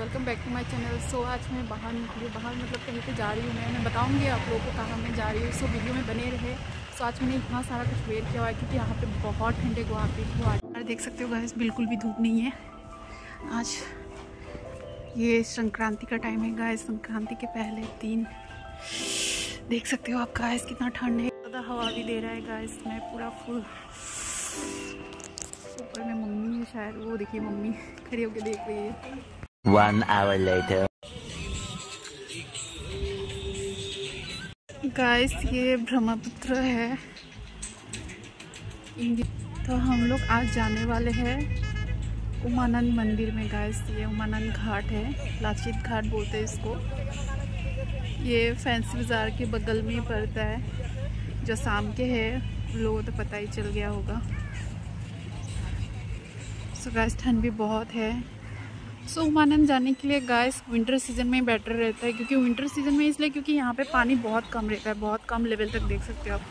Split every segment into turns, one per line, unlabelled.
Welcome back to my channel so आज मैं बाहर निकली, बाहर मतलब कहीं पे जा रही हूँ, मैं मैं बताऊँगी आप लोगों को कहाँ मैं जा रही हूँ। सो वीडियो में बने रहे। सो आज मैंने इतना सारा कुछ वेयर किया हुआ है क्योंकि यहाँ पे बहुत ठंडे गुवाहाटी गुवाहाटी देख सकते हो गैस बिल्कुल भी धूप नहीं है। आज ये संक्रांति का टाइम है गाय संक्रांति के पहले दिन। देख सकते हो आप गाइस कितना ठंड है। ज़्यादा हवा भी दे रहा है गाइस मैं पूरा फुल ऊपर में मम्मी है शायद, वो देखिए मम्मी खड़ी होकर देख रही है।
One hour later.
गाइस ये ब्रह्मपुत्र है। तो हम लोग आज जाने वाले हैं उमानंद मंदिर में गाइस ये उमानंद घाट है। लाचित घाट बोलते हैं इसको। ये फैंसी बाज़ार के बगल में ही पड़ता है। जो शाम के है, लोगों तो पता ही चल गया होगा। सो गाइस ठंड भी बहुत है। सो उमानंद जाने के लिए गाइस विंटर सीज़न में बेटर रहता है, क्योंकि विंटर सीज़न में इसलिए क्योंकि यहाँ पे पानी बहुत कम रहता है, बहुत कम लेवल तक देख सकते हो आप,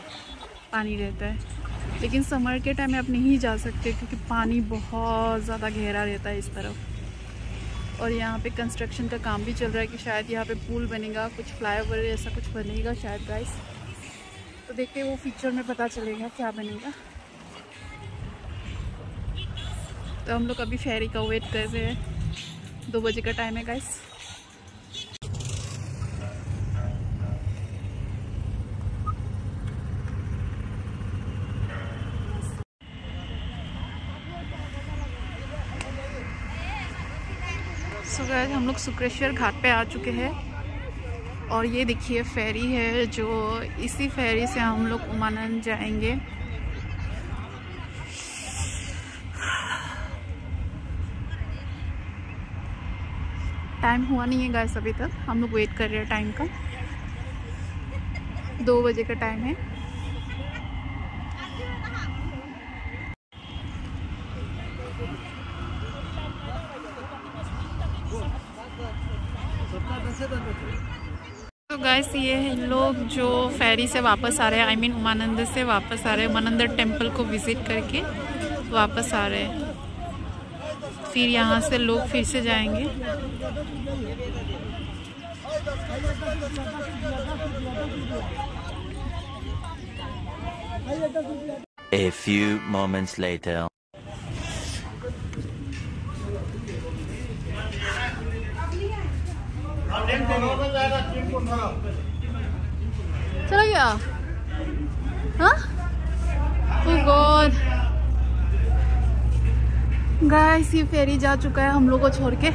पानी रहता है। लेकिन समर के टाइम में आप नहीं जा सकते, क्योंकि पानी बहुत ज़्यादा गहरा रहता है इस तरफ़। और यहाँ पे कंस्ट्रक्शन का काम भी चल रहा है कि शायद यहाँ पे पुल बनेगा, कुछ फ्लाईओवर ऐसा कुछ बनेगा शायद गाइस तो देखते वो फीचर में पता चलेगा क्या बनेगा। तो हम लोग अभी फेरी का वेट कर रहे हैं। दो बजे का टाइम है गाइस सो गाइस हम लोग शुक्रेश्वर घाट पे आ चुके हैं। और ये देखिए फेरी है जो इसी फेरी से हम लोग उमानंद जाएँगे। टाइम हुआ नहीं है गैस अभी तक। हम लोग वेट कर रहे हैं टाइम का। दो बजे का टाइम है। तो गैस ये है लोग जो फेरी से वापस आ रहे हैं। आई मीन उमानंद से वापस आ रहे हैं। उमानंद टेंपल को विज़िट करके वापस आ रहे हैं। फिर यहाँ से लोग फिर से जाएँगे
A few moments later.
चला गया हाँ गॉड गाइस ये फेरी जा चुका है हम लोग को छोड़ के।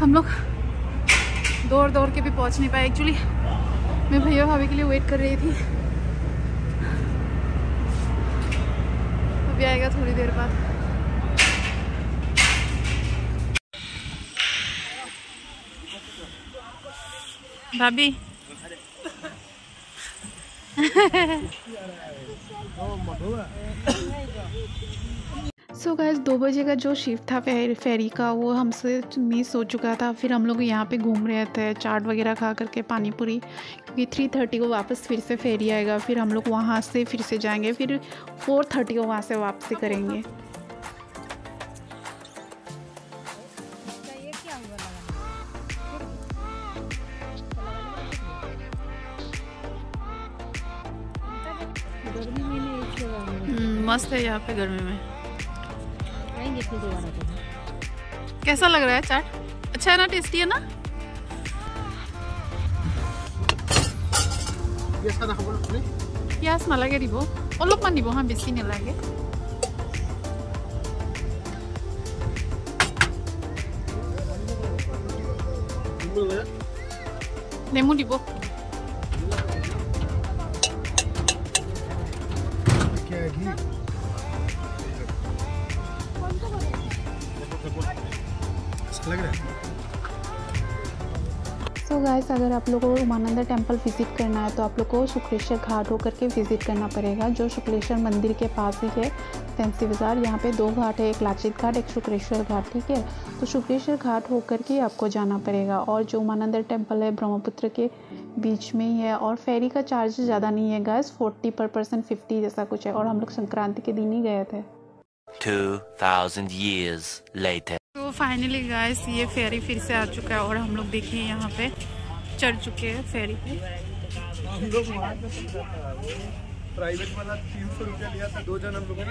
हम लोग दौड़ दौड़ के भी पहुँच नहीं पाए एक्चुअली मैं भैया भाभी के लिए वेट कर रही थी। अभी आएगा थोड़ी देर बाद। भाभी। सो गैस दो बजे का जो शिफ्ट था फेरी का, वो हमसे मिस हो चुका था। फिर हम लोग यहाँ पे घूम रहे थे, चाट वगैरह खा करके पानी पूरी क्योंकि थ्री थर्टी को वापस फिर से फेरी आएगा। फिर हम लोग वहाँ से फिर से जाएँगे। फिर फोर थर्टी को वहाँ से वापसी करेंगे। मस्त है यहाँ पे गर्मी में। कैसा लग रहा है चाट अच्छा है ना टेस्टी है ना পিঁয়াজ নালাগে দিব অলপমান দিব হা বেছি নালাগে নেমু দিব
है
सो so गाइस अगर आप लोगों को उमानंदा टेंपल विज़िट करना है तो आप लोग को शुक्लेश्वर घाट होकर के विज़िट करना पड़ेगा, जो शुक्लेश्वर मंदिर के पास ही है फैंसी बाज़ार यहाँ पे दो घाट है, एक लाचित घाट एक शुक्रेश्वर घाट, ठीक है? तो शुक्रेश्वर घाट होकर के आपको जाना पड़ेगा, और जो उमानंदा टेंपल है, ब्रह्मपुत्र के बीच में ही है, और फेरी का चार्ज ज़्यादा नहीं है guess forty per person fifty जैसा कुछ है, और हम लोग संक्रांति के दिन ही गए थे।
2000 years later.
तो फाइनली गाइस ये फेरी फिर से आ चुका है और हम लोग देखिए यहाँ पे चढ़ चुके हैं फेरी पे।
हम लोग प्राइवेट वाला तीन सौ रुपया लिया था दो जन हम लोगों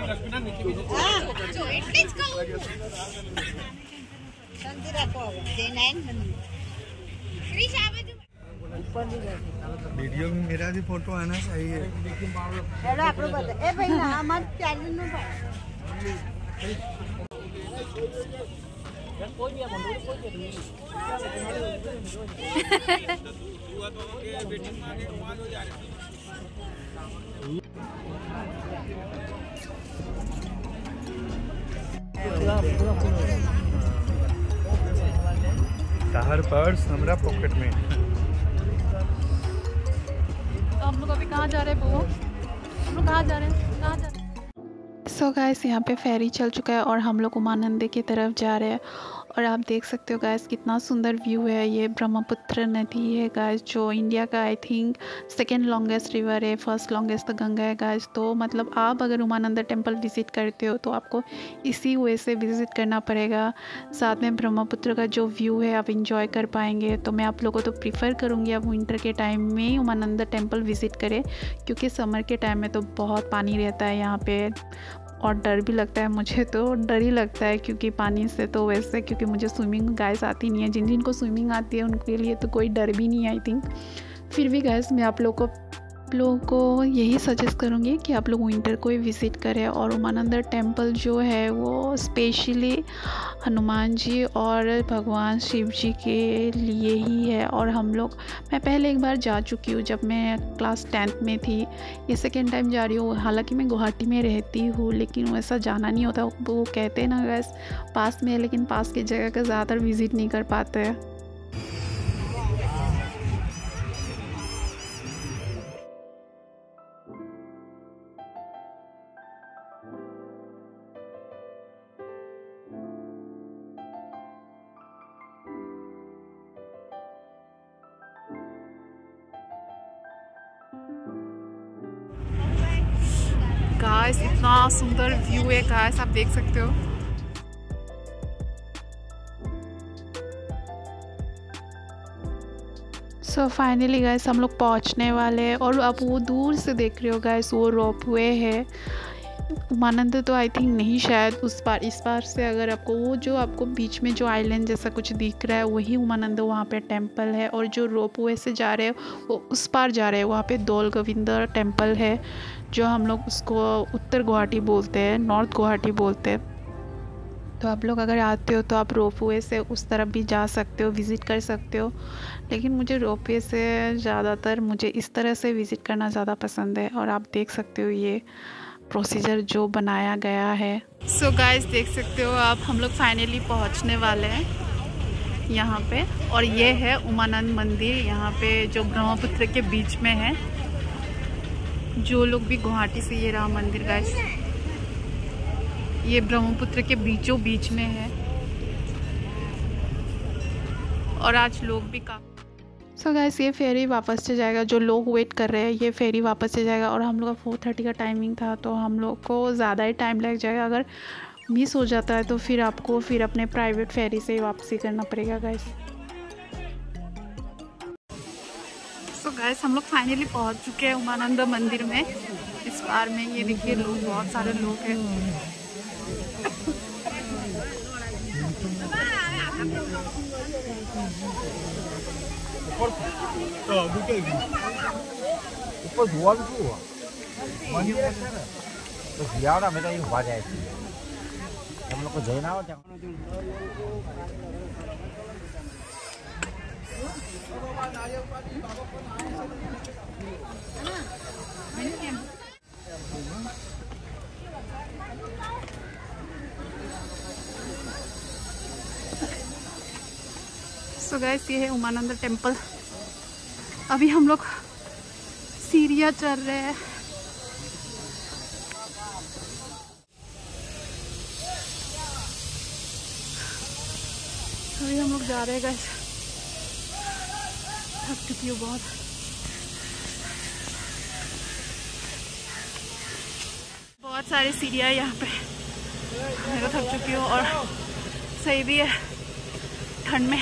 वीडियो में मेरा भी फ़ोटो आना चाहिए। ताहर पर्स हमरा पॉकेट में।
तो हम लोग अभी कहाँ जा रहे हैं वो हम लोग कहाँ जा रहे हैं? कहाँ जा रहे हैं? सो गाइस यहाँ पे फेरी चल चुका है और हम लोग उमानंदे की तरफ़ जा रहे हैं। और आप देख सकते हो गाइस कितना सुंदर व्यू है ये ब्रह्मपुत्र नदी है गाइस जो इंडिया का I think second longest river है फ़र्स्ट लॉन्गेस्ट तो गंगा है गाइस तो मतलब आप अगर उमानंदा टेंपल विज़िट करते हो तो आपको इसी वे से विज़िट करना पड़ेगा। साथ में ब्रह्मपुत्र का जो व्यू है, आप इंजॉय कर पाएँगे। तो मैं आप लोगों को तो प्रीफर करूँगी आप विंटर के टाइम में उमानंदा टेंपल विज़िट करें, क्योंकि समर के टाइम में तो बहुत पानी रहता है यहाँ पे। और डर भी लगता है मुझे तो डर ही लगता है क्योंकि पानी से तो वैसे, क्योंकि मुझे स्विमिंग गैस आती नहीं है। जिन जिनको स्विमिंग आती है, उनके लिए तो कोई डर भी नहीं आई थिंक फिर भी गैस मैं आप लोग को आप लोगों को यही सजेस्ट करूँगी कि आप लोग विंटर को ही विज़िट करें और उमानंदर टेंपल जो है वो स्पेशली हनुमान जी और भगवान शिव जी के लिए ही है और हम लोग, मैं पहले एक बार जा चुकी हूँ जब मैं क्लास टेंथ में थी। ये सेकेंड टाइम जा रही हूँ, हालाँकि मैं गुवाहाटी में रहती हूँ, लेकिन वैसा जाना नहीं होता। वो कहते हैं ना गैस पास में है, लेकिन पास की जगह का ज़्यादातर विज़िट नहीं कर पाते इतना सुंदर व्यू है गाइस आप देख सकते हो। सो फाइनली गाइस हम लोग पहुँचने वाले हैं और अब वो दूर से देख रहे हो गाइस वो रोप वे है। उमानंद तो आई थिंक नहीं, शायद उस पार इस पार से अगर आपको वो जो आपको बीच में जो आइलैंड जैसा कुछ दिख रहा है, वही उमानंद वहाँ पे टेंपल है और जो रोप वे से जा रहे हैं, वो उस पार जा रहे हैं, वहाँ पे दौल गोविंदर टेंपल है, जो हम लोग उसको उत्तर गुवाहाटी बोलते हैं नॉर्थ गुवाहाटी बोलते हैं। तो आप लोग अगर आते हो तो आप रोप वे से उस तरफ़ भी जा सकते हो विज़िट कर सकते हो। लेकिन मुझे रोप वे से ज़्यादातर मुझे इस तरह से विज़िट करना ज़्यादा पसंद है और आप देख सकते हो ये। प्रोसीजर जो बनाया गया है। सो so गाइस देख सकते हो आप, हम लोग फाइनली पहुँचने वाले हैं यहाँ पे। और ये है उमानंद मंदिर, यहाँ पे जो ब्रह्मपुत्र के बीच में है। जो लोग भी गुवाहाटी से ये रहा मंदिर गाइस ये ब्रह्मपुत्र के बीचों बीच में है। और आज लोग भी काफ़ी सो so गैस ये फेरी वापस से जाएगा। जो लोग वेट कर रहे हैं, ये फेरी वापस से जाएगा। और हम लोग का फोर थर्टी का टाइमिंग था तो हम लोग को ज़्यादा ही टाइम लग जाएगा। अगर मिस हो जाता है तो फिर आपको फिर अपने प्राइवेट फेरी से वापसी करना पड़ेगा गैस सो गैस हम लोग फाइनली पहुँच चुके हैं उमानंद मंदिर में। इस बार में ये देखिए, लोग, बहुत सारे लोग हैं।
ऊपर तो अभी ऊपर धुआँ भी क्यों हुआ तो धियाओ ना मेरा ये हुआ जाए हम लोग को जय ना हो जाओ
सो so गैस ये है उमानंद टेंपल अभी हम लोग सीरिया चल रहे हैं। अभी हम लोग जा रहे हैं गैस थक चुकी हूँ बहुत। बहुत सारे सीढ़ियाँ यहाँ पे। मैं तो थक चुकी हूँ और सही भी है ठंड में।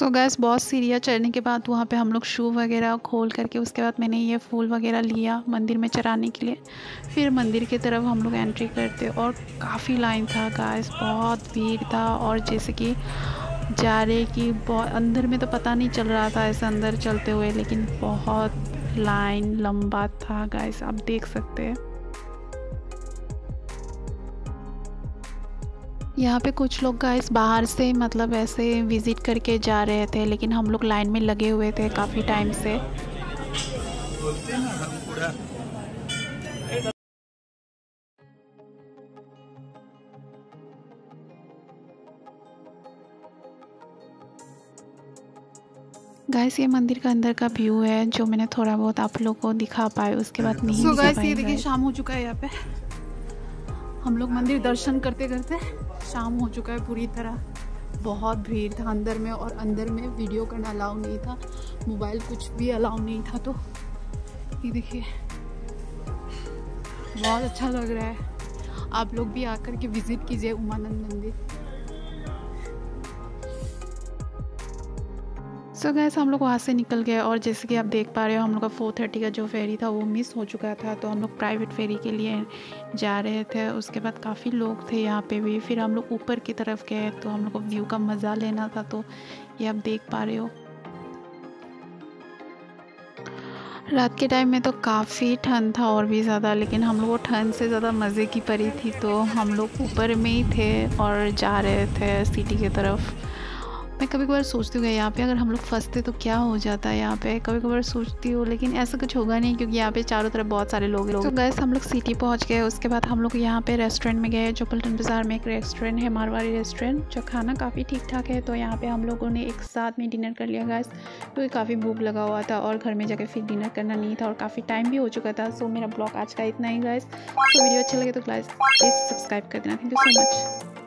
सो so गैस बहुत सीढ़ियाँ चढ़ने के बाद वहाँ पे हम लोग शू वगैरह खोल करके, उसके बाद मैंने ये फूल वगैरह लिया मंदिर में चराने के लिए। फिर मंदिर की तरफ़ हम लोग एंट्री करते और काफ़ी लाइन था गैस बहुत भीड़ था और जैसे कि जा रहे कि बहुत अंदर में तो पता नहीं चल रहा था ऐसे अंदर चलते हुए, लेकिन बहुत लाइन लंबा था गैस आप देख सकते हैं। यहाँ पे कुछ लोग गाइस बाहर से मतलब ऐसे विज़िट करके जा रहे थे लेकिन हम लोग लाइन में लगे हुए थे काफ़ी टाइम से। गाइस ये मंदिर का अंदर का व्यू है जो मैंने थोड़ा बहुत आप लोगों को दिखा पाए उसके बाद नहीं so गाइस ये देखिए शाम हो चुका है यहाँ पे। हम लोग मंदिर दर्शन करते करते शाम हो चुका है पूरी तरह। बहुत भीड़ था अंदर में और अंदर में वीडियो करना अलाउ नहीं था मोबाइल कुछ भी अलाउ नहीं था तो। ये देखिए, बहुत अच्छा लग रहा है। आप लोग भी आकर के विज़िट कीजिए उमानंद मंदिर। सो so गैस, हम लोग वहाँ से निकल गए और जैसे कि आप देख पा रहे हो, हम लोग का फोर थर्टी का जो फेरी था, वो मिस हो चुका था। तो हम लोग प्राइवेट फेरी के लिए जा रहे थे। उसके बाद काफ़ी लोग थे यहाँ पे भी। फिर हम लोग ऊपर की तरफ़ गए तो हम लोग को व्यू का मज़ा लेना था। तो ये आप देख पा रहे हो। रात के टाइम में तो काफ़ी ठंड था और भी ज़्यादा, लेकिन हम लोग ठंड से ज़्यादा मज़े की परी थी। तो हम लोग ऊपर में ही थे और जा रहे थे सिटी की तरफ़। मैं कभी कभार सोचती हूँ यहाँ पे अगर हम लोग फंसते तो क्या हो जाता है यहाँ पे? कभी कभार सोचती हूँ, लेकिन ऐसा कुछ होगा नहीं क्योंकि यहाँ पे चारों तरफ़ बहुत सारे लोग लोग तो गैस हम लोग सिटी पहुँच गए, उसके बाद हम लोग यहाँ पे रेस्टोरेंट में गए जो पल्टन बाज़ार में एक रेस्टोरेंट है, मारवाड़ी रेस्टोरेंट जो खाना काफ़ी ठीक ठाक है। तो यहाँ पर हम लोगों ने एक साथ में डिनर कर लिया गैस क्योंकि तो काफ़ी भूख लगा हुआ था और घर में जाकर फिर डिनर करना नहीं था और काफ़ी टाइम भी हो चुका था। सो मेरा ब्लॉग आज का इतना ही गैस तो वीडियो अच्छा लगे तो प्लीज़ सब्सक्राइब कर देना। Thank you so much